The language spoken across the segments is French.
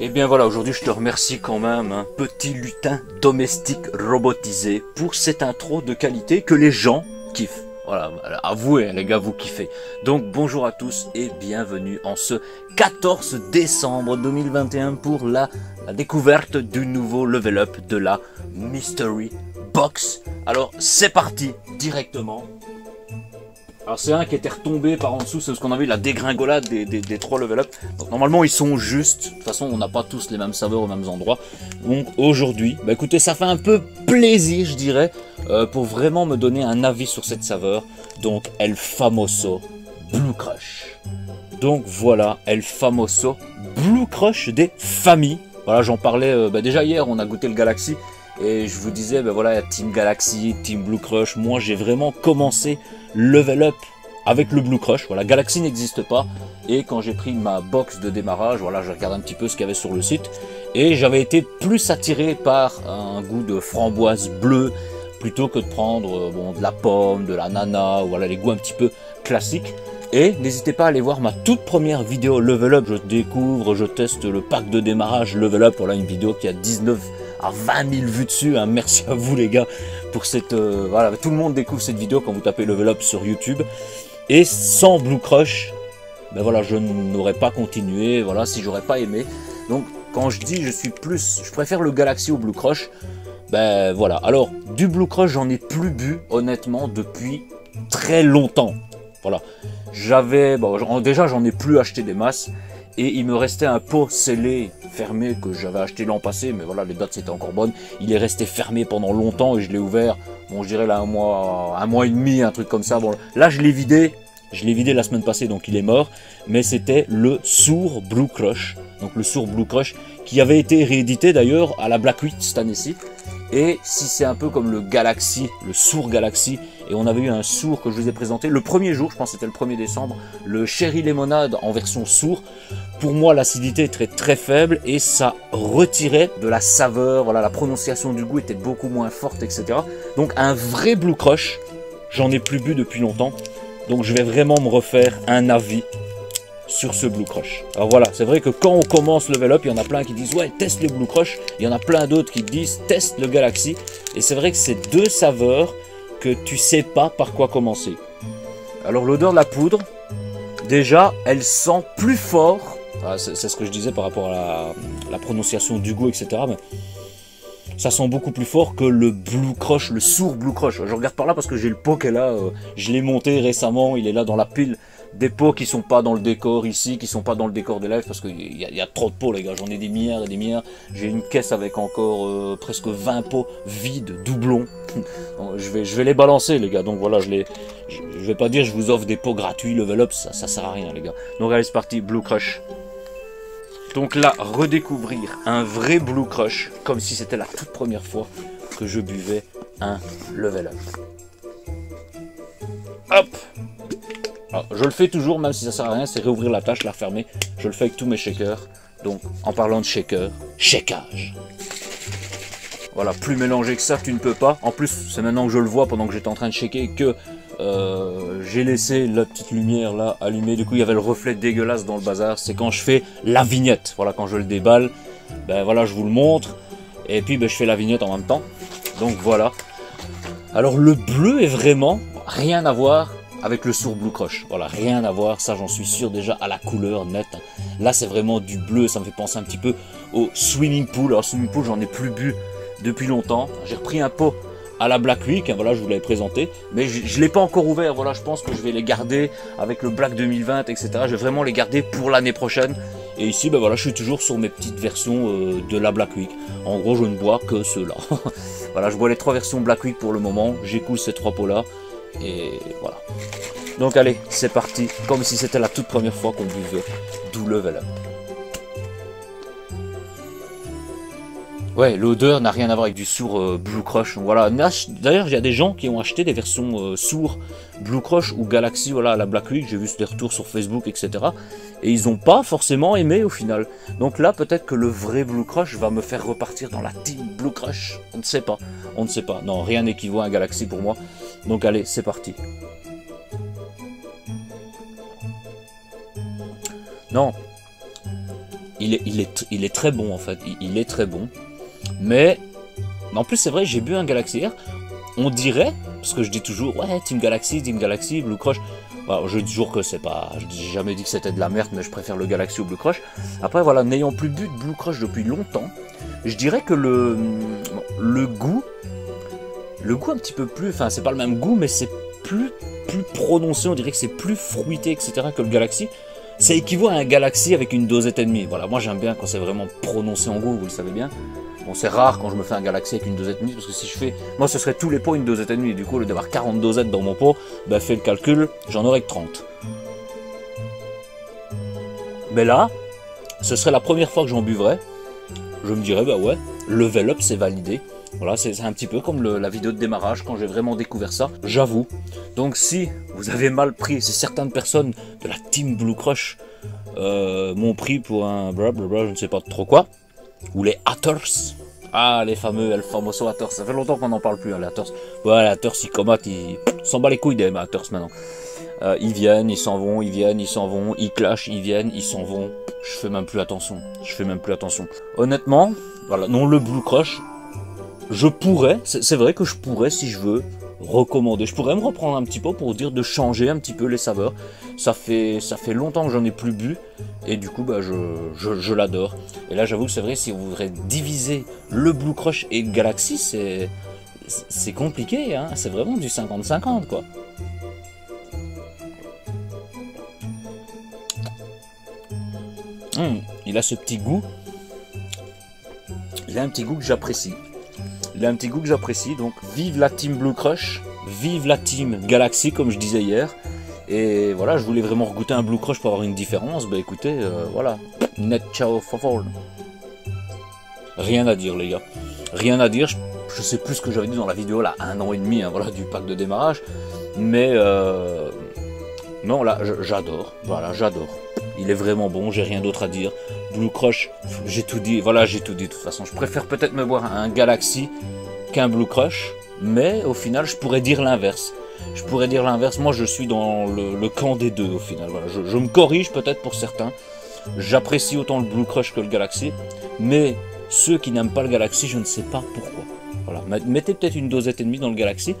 Et bien voilà, aujourd'hui je te remercie quand même, un petit lutin domestique robotisé, pour cette intro de qualité que les gens kiffent. Voilà, avouez les gars, vous kiffez. Donc bonjour à tous et bienvenue en ce 14 décembre 2021 pour la, la découverte du nouveau level up de la Mystery Box. Alors c'est parti directement alors c'est un qui était retombé par en dessous, c'est ce qu'on a vu, la dégringolade des, trois level up. Donc normalement ils sont justes, de toute façon on n'a pas tous les mêmes saveurs aux mêmes endroits. Donc aujourd'hui, bah écoutez ça fait un peu plaisir je dirais, euh, pour vraiment me donner un avis sur cette saveur. Donc El Famoso Blue Crush. Donc voilà, El Famoso Blue Crush des familles. Voilà j'en parlais euh, bah, déjà hier, on a goûté le Galaxy. Et je vous disais, ben voilà, Team Galaxy, Team Blue Crush. Moi, j'ai vraiment commencé level up avec le Blue Crush. Voilà, Galaxy n'existe pas. Et quand j'ai pris ma box de démarrage, voilà, je regarde un petit peu ce qu'il y avait sur le site. Et j'avais été plus attiré par un goût de framboise bleue plutôt que de prendre euh, de la pomme, de la nana, voilà, les goûts un petit peu classiques. Et n'hésitez pas à aller voir ma toute première vidéo Level Up. Je découvre, je teste le pack de démarrage Level Up. Voilà une vidéo qui a 19 à 20 000 vues dessus. Hein. Merci à vous les gars pour cette... Euh, voilà, tout le monde découvre cette vidéo quand vous tapez Level Up sur YouTube. Et sans Blue Crush, ben voilà, je n'aurais pas continué, voilà, si j'aurais pas aimé. Donc quand je dis je suis plus, je préfère le Galaxy au Blue Crush, ben voilà. Alors du Blue Crush, j'en ai plus bu honnêtement depuis très longtemps. Voilà. J'avais, déjà j'en ai plus acheté des masses et il me restait un pot scellé fermé que j'avais acheté l'an passé, mais voilà, les dates c'était encore bonnes. Il est resté fermé pendant longtemps et je l'ai ouvert, bon, je dirais là un mois, un mois et demi, un truc comme ça. Bon, là, je l'ai vidé, je l'ai vidé la semaine passée, donc il est mort, mais c'était le sourd Blue Crush, donc le sourd Blue Crush, qui avait été réédité d'ailleurs à la Black 8 cette année-ci. Et si c'est un peu comme le Galaxy, le sourd Galaxy, et on avait eu un sourd que je vous ai présenté le premier jour, je pense que c'était le 1er décembre, le Cherry Lemonade en version sourd. Pour moi, l'acidité est très faible et ça retirait de la saveur, voilà, la prononciation du goût était beaucoup moins forte, etc. Donc un vrai Blue Crush, j'en ai plus bu depuis longtemps, donc je vais vraiment me refaire un avis sur ce Blue Crush. Alors voilà, c'est vrai que quand on commence Level Up, il y en a plein qui disent ouais, teste le Blue Crush. Il y en a plein d'autres qui disent teste le Galaxy. Et c'est vrai que c'est deux saveurs tu sais pas par quoi commencer. Alors l'odeur de la poudre, déjà, elle sent plus fort. Ah, c'est ce que je disais par rapport à la, prononciation du goût, etc. Ça sent beaucoup plus fort que le Blue Crush, le sourd Blue Crush. Je regarde par là parce que j'ai le pot là. Euh, je l'ai monté récemment, il est là dans la pile des pots qui sont pas dans le décor ici, qui sont pas dans le décor des lives parce qu'il y, a trop de pots les gars, j'en ai des milliards et des milliards. J'ai une caisse avec encore euh, presque 20 pots vides, doublons. je, vais, je vais les balancer les gars, donc voilà, je les, je, vais pas dire je vous offre des pots gratuits, level up, ça, ça sert à rien les gars. Donc allez c'est parti, Blue Crush. Donc là, redécouvrir un vrai Blue Crush, comme si c'était la toute première fois que je buvais un level up. Hop je le fais toujours, même si ça sert à rien, c'est réouvrir la tâche, la refermer. Je le fais avec tous mes shakers. Donc, en parlant de shaker, shakage. Voilà, plus mélanger que ça, tu ne peux pas. En plus, c'est maintenant que je le vois pendant que j'étais en train de shaker que euh, j'ai laissé la petite lumière là allumée. Du coup, il y avait le reflet dégueulasse dans le bazar. C'est quand je fais la vignette. Voilà, quand je le déballe, ben voilà, je vous le montre. Et puis, ben, je fais la vignette en même temps. Donc voilà. Alors, le bleu est vraiment rien à voir avec le sourd Blue Crush. Voilà, rien à voir, ça j'en suis sûr déjà à la couleur nette. Là c'est vraiment du bleu, ça me fait penser un petit peu au swimming pool. Alors swimming pool j'en ai plus bu depuis longtemps. J'ai repris un pot à la Black Week, hein, voilà je vous l'avais présenté, mais je, ne l'ai pas encore ouvert, voilà je pense que je vais les garder avec le Black 2020, etc. Je vais vraiment les garder pour l'année prochaine. Et ici, ben voilà, je suis toujours sur mes petites versions euh, de la Black Week. En gros, je ne bois que ceux-là. voilà, je bois les trois versions Black Week pour le moment. J'écoute ces trois pots-là. Et voilà. Donc allez, c'est parti, comme si c'était la toute première fois qu'on buvait d'où level. Ouais, l'odeur n'a rien à voir avec du sourd euh, Blue Crush. Voilà. D'ailleurs, il y a des gens qui ont acheté des versions euh, Blue Crush ou Galaxy, voilà, la Black Week. J'ai vu des retours sur Facebook, etc. Et ils n'ont pas forcément aimé au final. Donc là, peut-être que le vrai Blue Crush va me faire repartir dans la team Blue Crush. On ne sait pas. On ne sait pas. Non, rien n'équivaut à un Galaxy pour moi. Donc allez, c'est parti. Non. il est, très bon en fait. Il, est très bon. Mais, en plus, c'est vrai, j'ai bu un Galaxy hier. On dirait, parce que je dis toujours, ouais, Team Galaxy, Team Galaxy, Blue Crush. je dis toujours que c'est pas. J'ai jamais dit que c'était de la merde, mais je préfère le Galaxy au Blue Crush. Après, voilà, n'ayant plus bu de Blue Crush depuis longtemps, je dirais que le, le goût. Le goût un petit peu plus. Enfin, c'est pas le même goût, mais c'est plus, plus prononcé. On dirait que c'est plus fruité, etc. que le Galaxy. Ça équivaut à un Galaxy avec une dosette et demie. Voilà, moi j'aime bien quand c'est vraiment prononcé en goût, vous le savez bien. Bon, c'est rare quand je me fais un Galaxy avec une dosette et demie, parce que si je fais... Moi, ce serait tous les pots une dosette et demie. Du coup, au lieu d'avoir 40 dosettes dans mon pot, ben, fais le calcul, j'en aurais que 30. Mais là, ce serait la première fois que j'en buvrais. Je me dirais, bah ouais, level up, c'est validé. Voilà, c'est un petit peu comme la vidéo de démarrage quand j'ai vraiment découvert ça, j'avoue. Donc si vous avez mal pris, si certaines personnes de la team Blue Crush euh, m'ont pris pour un blablabla, je ne sais pas trop quoi, ou les haters, ah les fameux El Famoso haters, ça fait longtemps qu'on n'en parle plus, hein, les haters. Ouais, les haters ils combattent, ils s'en bat les couilles des haters maintenant. Euh, ils viennent, ils s'en vont, ils viennent, ils s'en vont, ils clashent, ils viennent, ils s'en vont. Je fais même plus attention. Je fais même plus attention. Honnêtement, voilà, non le Blue Crush, je pourrais, c'est vrai que je pourrais, si je veux, recommander. Je pourrais me reprendre un petit peu pour dire de changer un petit peu les saveurs. Ça fait, longtemps que j'en ai plus bu et du coup bah, je, l'adore. Et là j'avoue que c'est vrai, si on voudrait diviser le Blue Crush et Galaxy, c'est c'est compliqué, hein c'est vraiment du 50-50 quoi. Hum, il a ce petit goût. Il a un petit goût que j'apprécie. Il a un petit goût que j'apprécie. Donc, vive la team Blue Crush. Vive la team Galaxy, comme je disais hier. Et voilà, je voulais vraiment regoûter un Blue Crush pour avoir une différence. Bah écoutez, euh, voilà. Net ciao for Rien à dire, les gars. Rien à dire. Je, sais plus ce que j'avais dit dans la vidéo, là, un an et demi, hein, voilà, du pack de démarrage. Mais, euh, non, là, j'adore. Voilà, j'adore. Il est vraiment bon, j'ai rien d'autre à dire. Blue Crush, j'ai tout dit. Voilà, j'ai tout dit de toute façon. Je préfère peut-être me boire un Galaxy qu'un Blue Crush, mais au final, je pourrais dire l'inverse. Je pourrais dire l'inverse. Moi, je suis dans le, camp des deux au final. Je, me corrige peut-être pour certains. J'apprécie autant le Blue Crush que le Galaxy, mais ceux qui n'aiment pas le Galaxy, je ne sais pas pourquoi. Voilà, mettez peut-être une dosette et demie dans le Galaxy.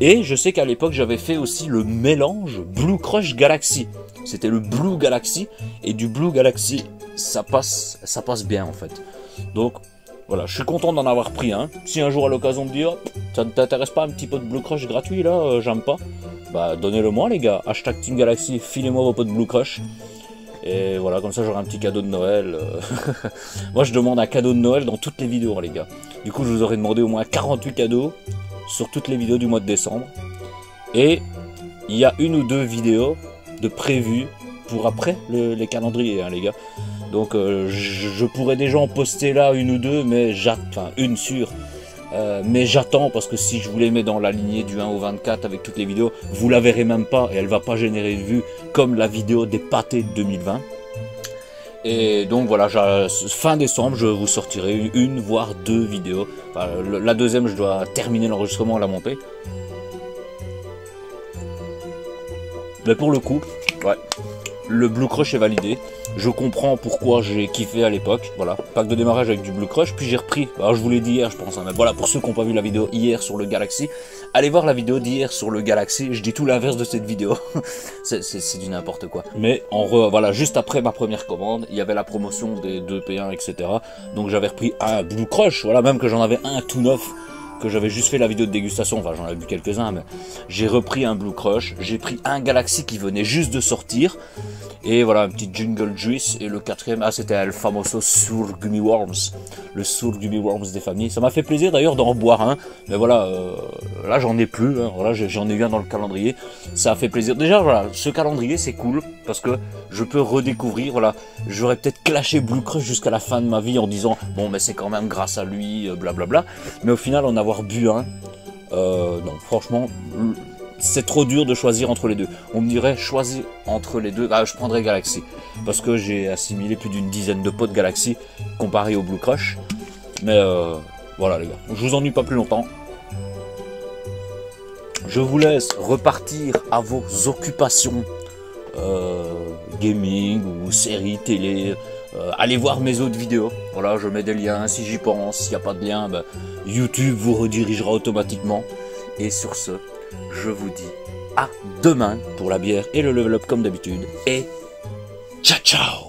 Et je sais qu'à l'époque, j'avais fait aussi le mélange Blue Crush Galaxy. C'était le Blue Galaxy et du Blue Galaxy, ça passe, ça passe bien en fait. Donc voilà, je suis content d'en avoir pris un. Si un jour à l'occasion de dire, ça ne t'intéresse pas un petit peu de Blue Crush gratuit là, euh, j'aime pas, bah donnez-le moi les gars. Hashtag Team Galaxy, filez-moi vos pots de Blue Crush. Et voilà, comme ça j'aurai un petit cadeau de Noël. Euh. moi je demande un cadeau de Noël dans toutes les vidéos les gars. Du coup je vous aurais demandé au moins 48 cadeaux sur toutes les vidéos du mois de décembre. Et il y a une ou deux vidéos de prévues pour après les calendriers, hein, les gars. Donc euh, je, pourrais déjà en poster là une ou deux, mais j'attends, une sûre. Euh, mais j'attends parce que si je vous les mets dans la lignée du 1 au 24 avec toutes les vidéos, vous la verrez même pas et elle va pas générer de vues comme la vidéo des pâtés de 2020. Et donc voilà, fin décembre, je vous sortirai une, voire deux vidéos. la deuxième, je dois terminer l'enregistrement et la monter. Mais pour le coup, ouais, le Blue Crush est validé. Je comprends pourquoi j'ai kiffé à l'époque. Voilà, pack de démarrage avec du Blue Crush. Puis j'ai repris. Alors je vous l'ai dit hier, je pense. Hein, mais voilà, pour ceux qui n'ont pas vu la vidéo hier sur le Galaxy, allez voir la vidéo d'hier sur le Galaxy. Je dis tout l'inverse de cette vidéo. c'est du n'importe quoi. Mais en voilà, juste après ma première commande, il y avait la promotion des 2 P1, etc. Donc j'avais repris un Blue Crush. Voilà, même que j'en avais un tout neuf que j'avais juste fait la vidéo de dégustation, enfin j'en avais vu quelques-uns, mais j'ai repris un Blue Crush, j'ai pris un Galaxy qui venait juste de sortir, et voilà, un petit Jungle Juice. Et le quatrième, ah, c'était le famoso Sour Gummy Worms. Le Sour Gummy Worms des familles. Ça m'a fait plaisir d'ailleurs d'en boire un. Mais voilà, euh, là j'en ai plus. Hein. J'en ai eu un dans le calendrier. Ça a fait plaisir. Déjà, voilà, ce calendrier c'est cool parce que je peux redécouvrir. Voilà, j'aurais peut-être clashé Blue Crush jusqu'à la fin de ma vie en disant bon, mais c'est quand même grâce à lui, blablabla. Euh, mais au final, en avoir bu un, euh, non, franchement, c'est trop dur de choisir entre les deux. On me dirait choisir entre les deux. Ah, je prendrais Galaxy. Parce que j'ai assimilé plus d'une dizaine de pots de Galaxy comparé au Blue Crush. Mais euh, voilà les gars. Je vous ennuie pas plus longtemps. Je vous laisse repartir à vos occupations. Euh, gaming ou séries télé. Euh, allez voir mes autres vidéos. Voilà, je mets des liens si j'y pense. S'il n'y a pas de lien, ben, YouTube vous redirigera automatiquement. Et sur ce, je vous dis à demain pour la bière et le level up comme d'habitude. Et ciao ciao